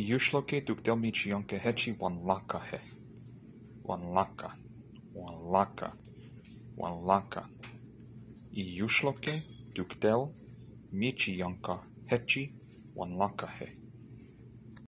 Iyuxloque tuctelmichionque hechi uan hechi wanlaka he. Wanlaka wanlaka yushloke laca. michi tuctel michionca hechi wanlaka he.